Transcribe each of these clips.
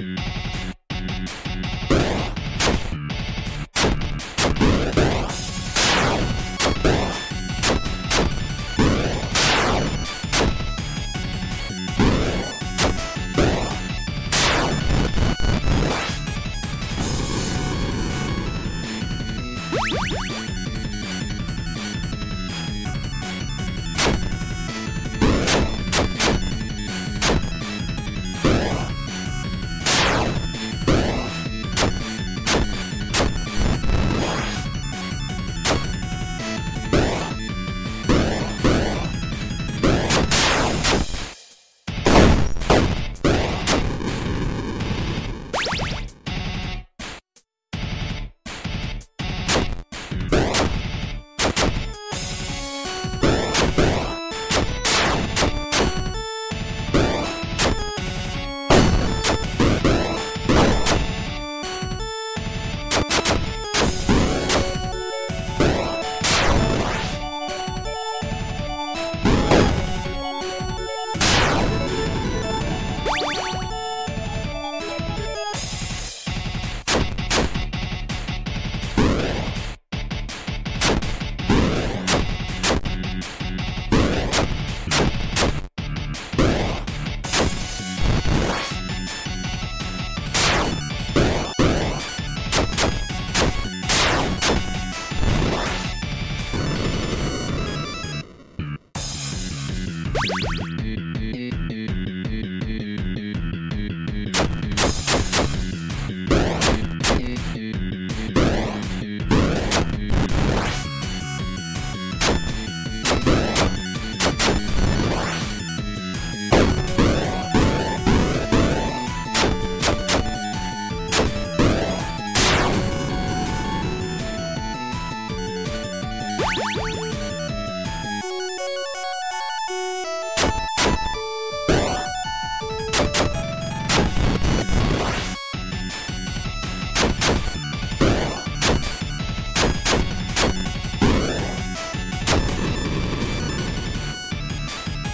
Yeah.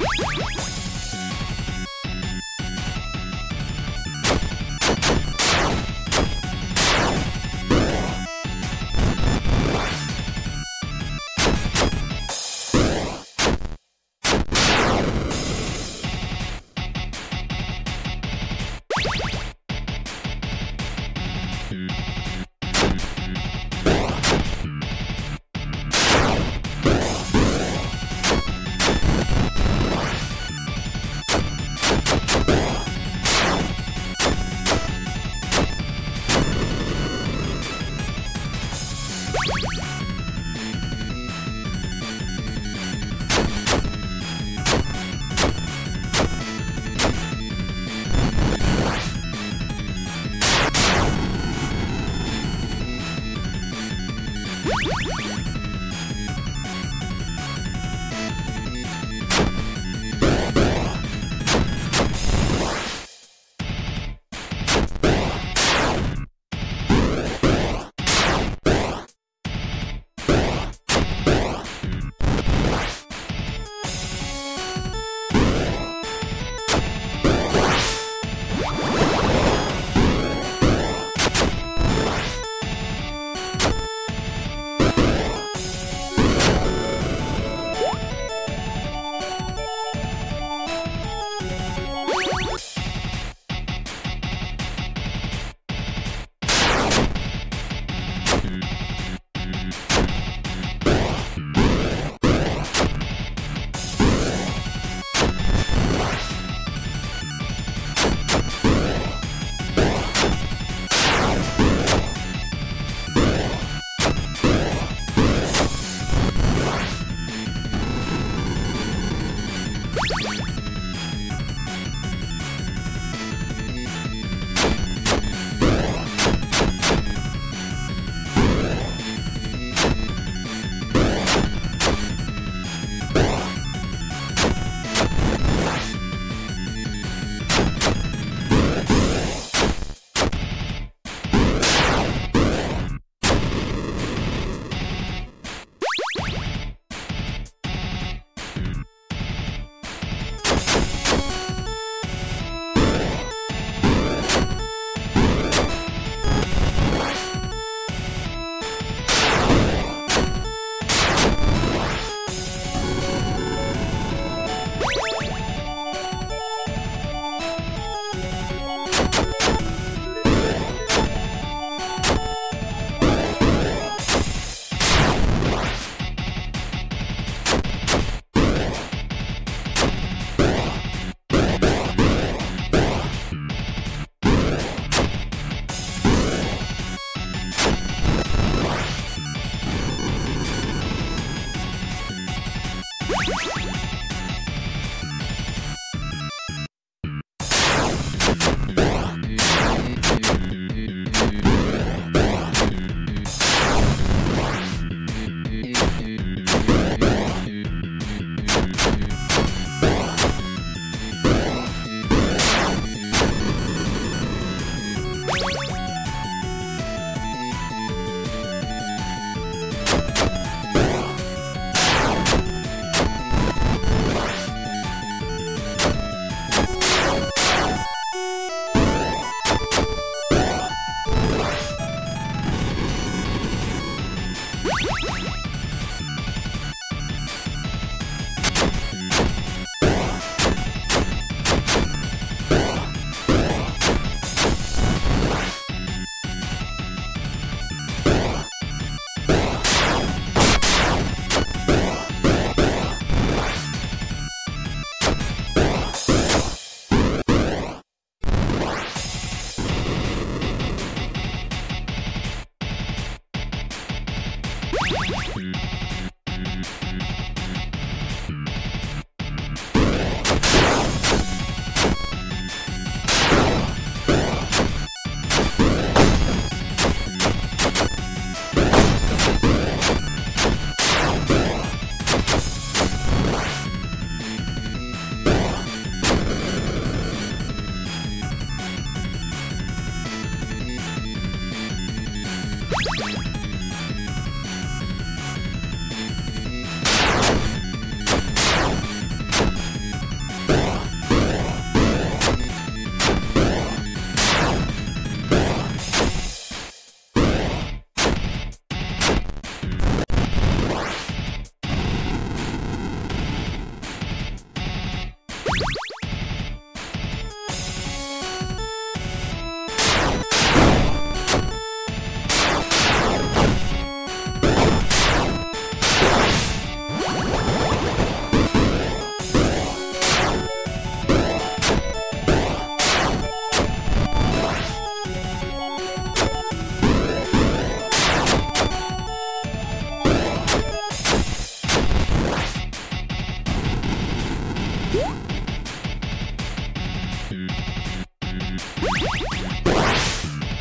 Música